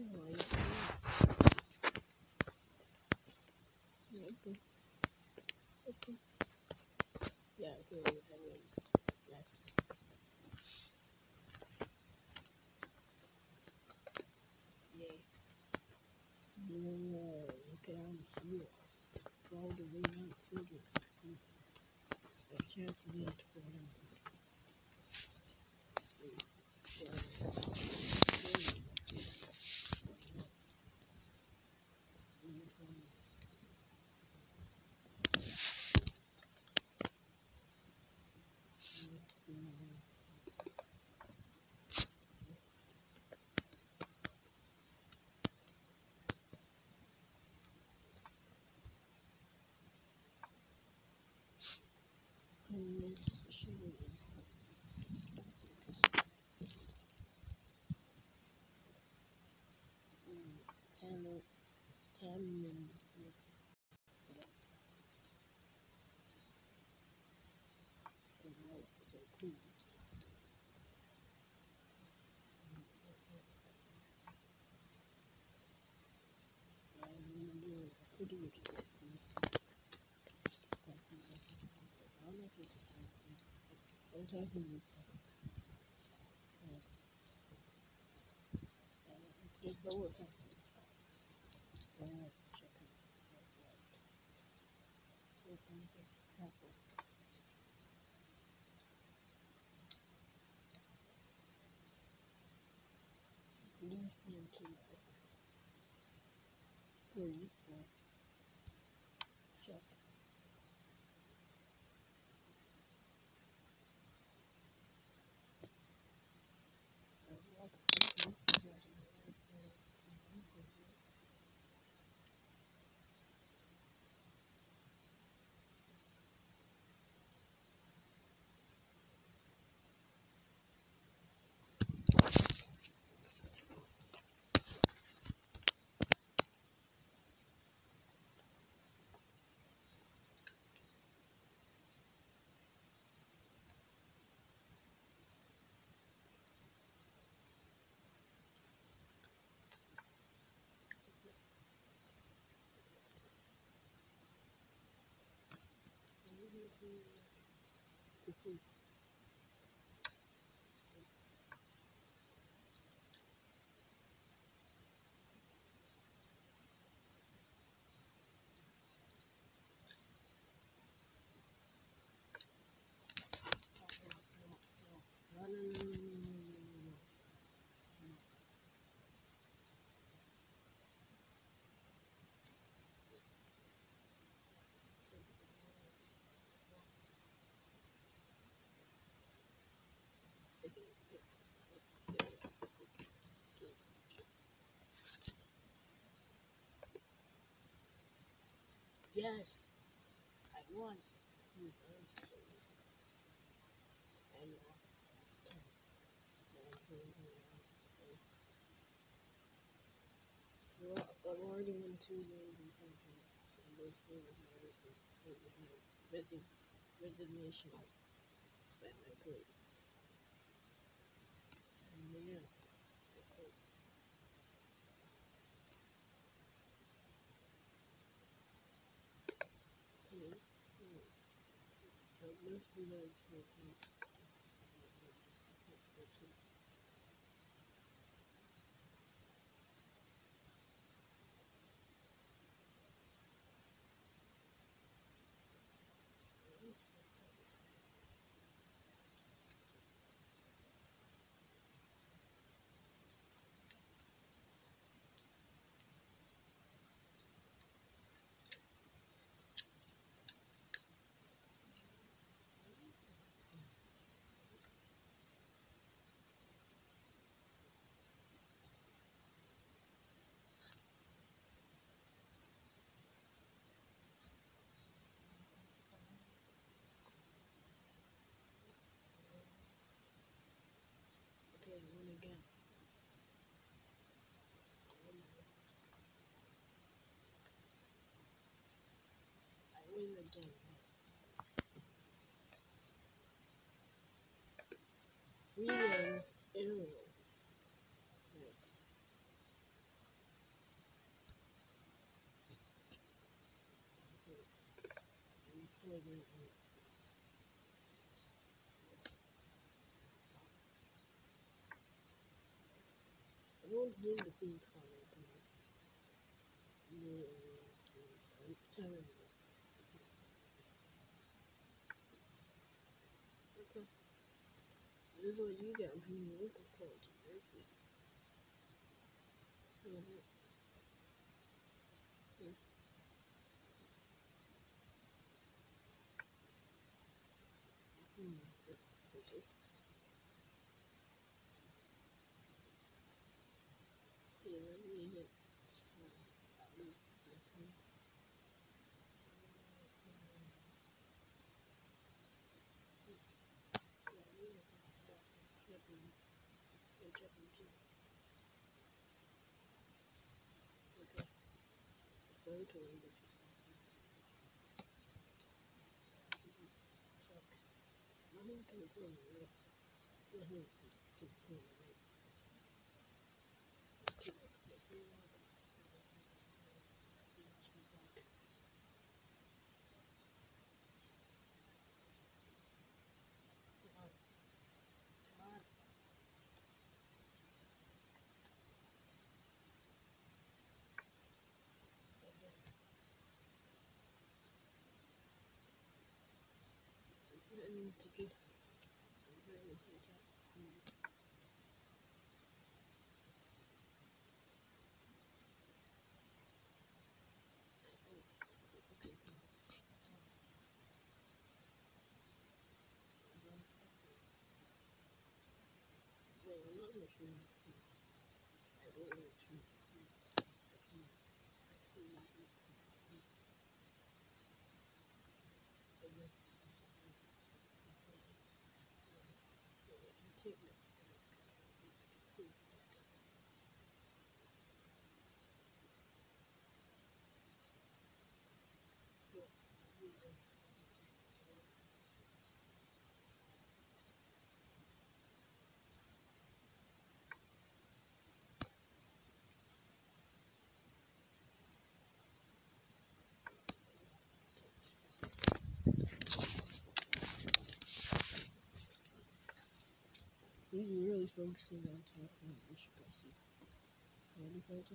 一模 and this should talking pencil. And cable. You 嗯。就是 Yes, I. And uh, I've already won two games in say with my resignation, resign, resignation my grade. And yeah, that's it. Okay, hmm. So let's do that for Everyone's doing the theme comment. Yeah, I'm telling you. Okay. This is what you get when you look at quality. Mm-hmm. Mm-hmm. Okay. Yeah, let me get Okay. Go to English. I'm going to go to to get Well, I'm not gonna show you. I don't want to show you. He's really focusing on something we should go see. Ready for it?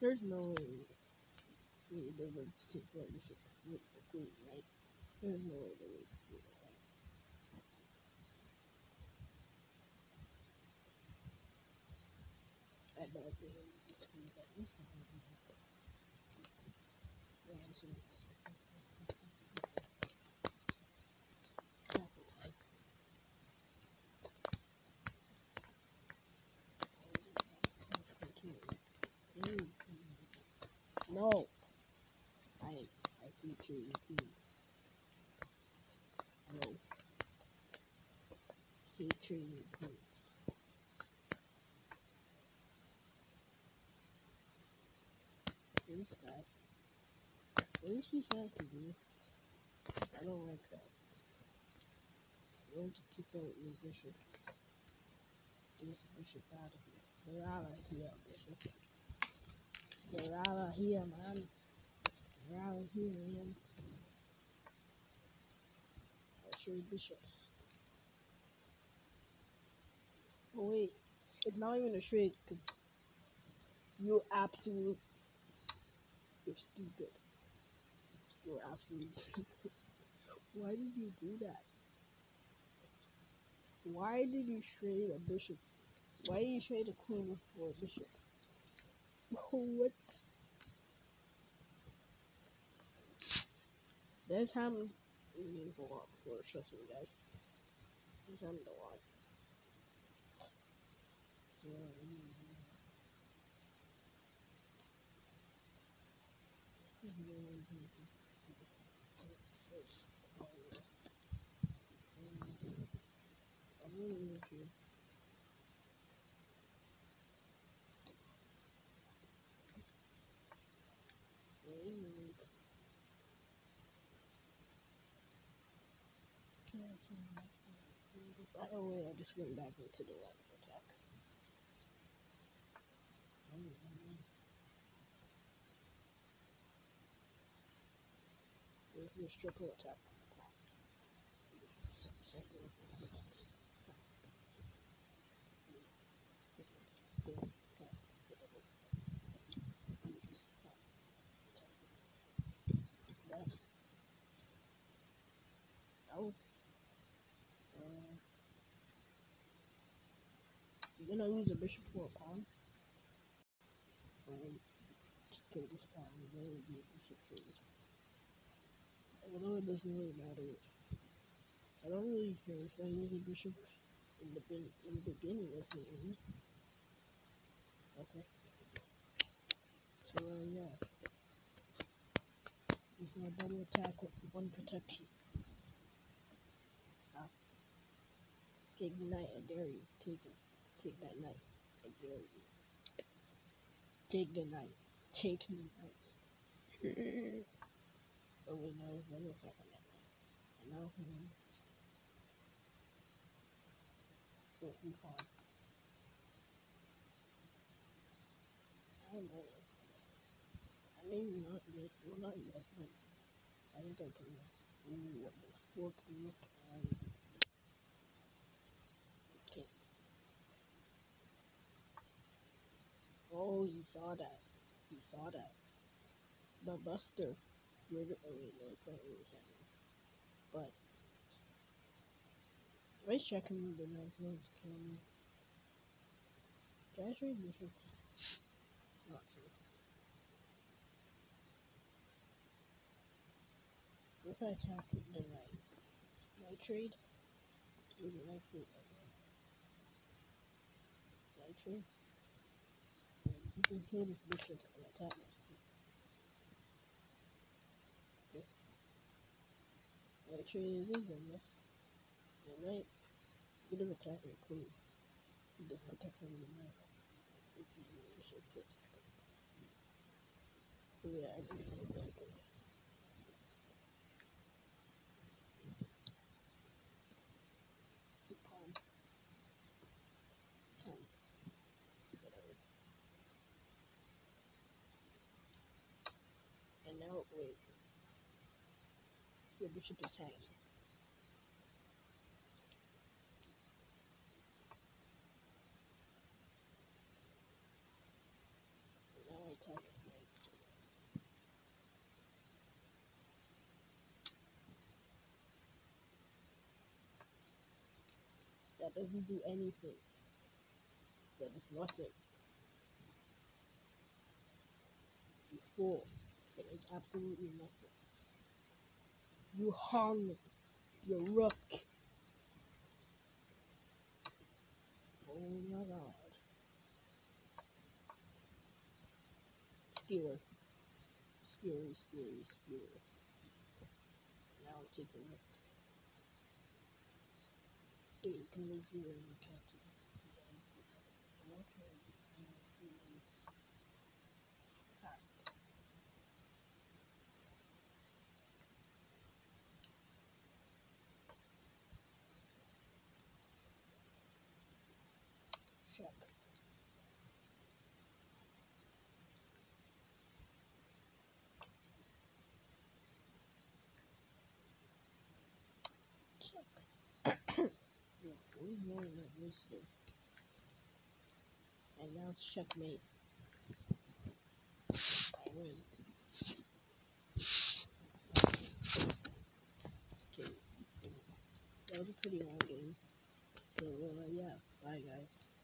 There's no way we the would take partnership with the queen, right? There's no way they would do that. I doubt they would do that. Yeah, so that's a tie. This guy. What is he trying to do? I don't like that. I want to kick out your bishop. Get this bishop out of here. Get out of here, bishop. Get out of here, man. Get out of here, man. I'll trade bishops. Oh wait, it's not even a trade because you're absolute. You're stupid. You're absolute stupid. Why did you do that? Why did you trade a bishop? Why did you trade a queen for a bishop? what? There's time means a lot for trust me guys. There's time a lot. So, I'm really need you. By the way, I just went back into the left attack. Oh. Uh, you're gonna lose a bishop for a pawn. Kill this pawn, there a bishop for you. Although it doesn't really matter. I don't really care if I use a bishop in the in the beginning of the game. Okay. So uh, yeah. He's gonna double attack with one protection. Ah. Take the knight, I dare you. Take it. Take that knight. I dare you. Take the knight. Take the knight. oh wait, no, there's no attack on that knight. And now hmm. Wait, we pawn. I. I mean, not yet. Well, not yet, but I think I can. Ooh, what the fuck? Look at. Okay. Oh, he saw that. He saw that. The Buster. Wait, no, it's not really happening. But. Race checking the nice ones can. Can I? Not true. What if I attack the knight? Knight trade? Knight trade. Knight trade? You can kill this bishop and attack this queen. Okay. Knight trade is even this. The knight could have attacked your queen. He does protect from the knight. If you use the to So yeah, I. Pawn. Whatever. And now, wait. Bishop is knight. That doesn't do anything. That is nothing. Fool. That is absolutely nothing. You hung your rook. Oh my god. Skewer. Skewery, skewery, skewer. Now I'm taking it. Eight goes here and captain. Okay. uh, three minutes. Ah, Check. Check. yeah, we won that recently. And now it's checkmate. I win. Okay. That was a pretty long game. So, uh, yeah. Bye, guys.